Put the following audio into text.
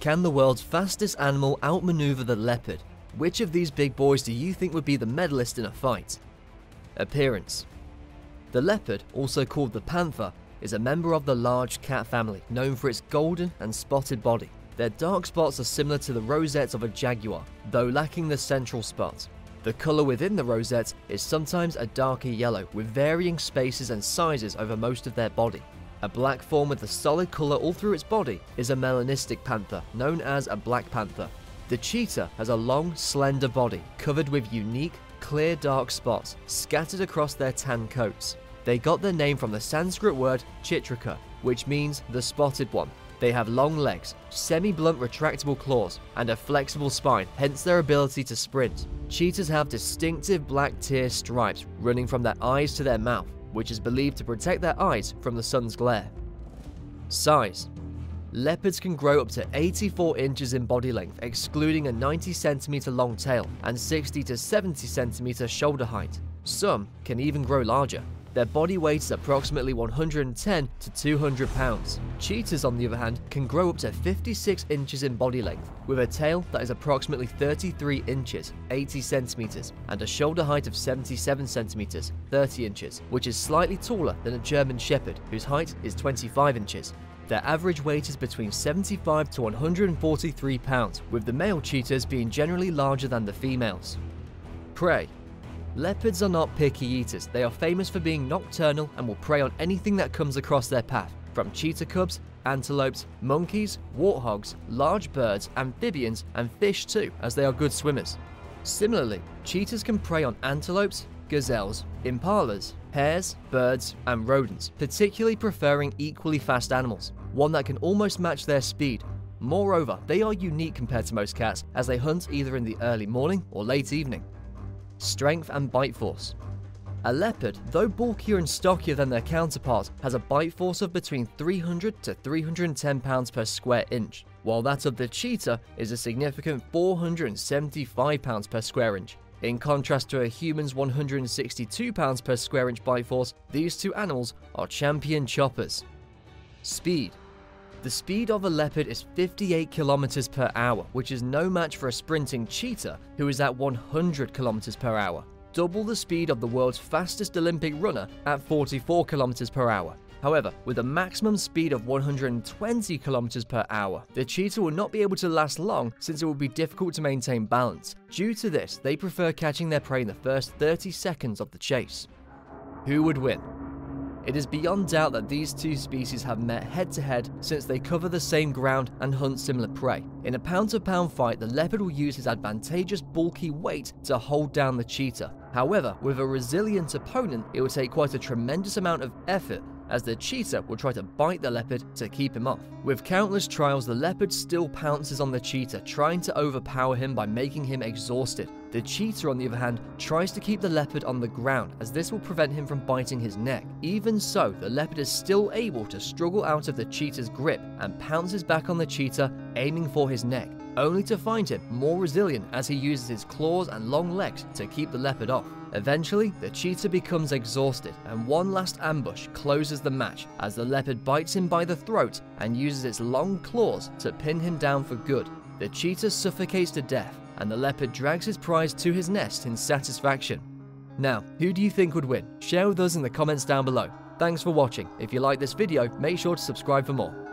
Can the world's fastest animal outmaneuver the leopard? Which of these big boys do you think would be the medalist in a fight? Appearance The leopard, also called the panther, is a member of the large cat family, known for its golden and spotted body. Their dark spots are similar to the rosettes of a jaguar, though lacking the central spot. The colour within the rosette is sometimes a darker yellow, with varying spaces and sizes over most of their body. A black form with a solid colour all through its body is a melanistic panther, known as a black panther. The cheetah has a long, slender body covered with unique, clear dark spots scattered across their tan coats. They got their name from the Sanskrit word chitraka, which means the spotted one. They have long legs, semi-blunt retractable claws, and a flexible spine, hence their ability to sprint. Cheetahs have distinctive black tear stripes running from their eyes to their mouth, which is believed to protect their eyes from the sun's glare. Size Leopards can grow up to 84 inches in body length, excluding a 90 centimeter long tail and 60 to 70 centimeter shoulder height. Some can even grow larger. Their body weight is approximately 110 to 200 pounds. Cheetahs, on the other hand, can grow up to 56 inches in body length, with a tail that is approximately 33 inches, 80 centimeters, and a shoulder height of 77 centimeters, 30 inches, which is slightly taller than a German Shepherd, whose height is 25 inches. Their average weight is between 75 to 143 pounds, with the male cheetahs being generally larger than the females. Prey Leopards are not picky eaters, they are famous for being nocturnal and will prey on anything that comes across their path, from cheetah cubs, antelopes, monkeys, warthogs, large birds, amphibians, and fish too, as they are good swimmers. Similarly, cheetahs can prey on antelopes, gazelles, impalas, hares, birds, and rodents, particularly preferring equally fast animals, one that can almost match their speed. Moreover, they are unique compared to most cats as they hunt either in the early morning or late evening strength and bite force. A leopard, though bulkier and stockier than their counterparts, has a bite force of between 300 to 310 pounds per square inch, while that of the cheetah is a significant 475 pounds per square inch. In contrast to a human's 162 pounds per square inch bite force, these two animals are champion choppers. Speed the speed of a leopard is 58 km per hour, which is no match for a sprinting cheetah who is at 100 km per hour. Double the speed of the world's fastest Olympic runner at 44 km per hour. However, with a maximum speed of 120 km per hour, the cheetah will not be able to last long since it will be difficult to maintain balance. Due to this, they prefer catching their prey in the first 30 seconds of the chase. Who would win? It is beyond doubt that these two species have met head to head since they cover the same ground and hunt similar prey. In a pound to pound fight, the leopard will use his advantageous bulky weight to hold down the cheetah. However, with a resilient opponent, it will take quite a tremendous amount of effort as the cheetah will try to bite the leopard to keep him off. With countless trials, the leopard still pounces on the cheetah, trying to overpower him by making him exhausted. The cheetah, on the other hand, tries to keep the leopard on the ground, as this will prevent him from biting his neck. Even so, the leopard is still able to struggle out of the cheetah's grip and pounces back on the cheetah, aiming for his neck, only to find him more resilient as he uses his claws and long legs to keep the leopard off. Eventually, the cheetah becomes exhausted, and one last ambush closes the match as the leopard bites him by the throat and uses its long claws to pin him down for good. The cheetah suffocates to death, and the leopard drags his prize to his nest in satisfaction. Now, who do you think would win? Share with us in the comments down below. Thanks for watching. If you like this video, make sure to subscribe for more.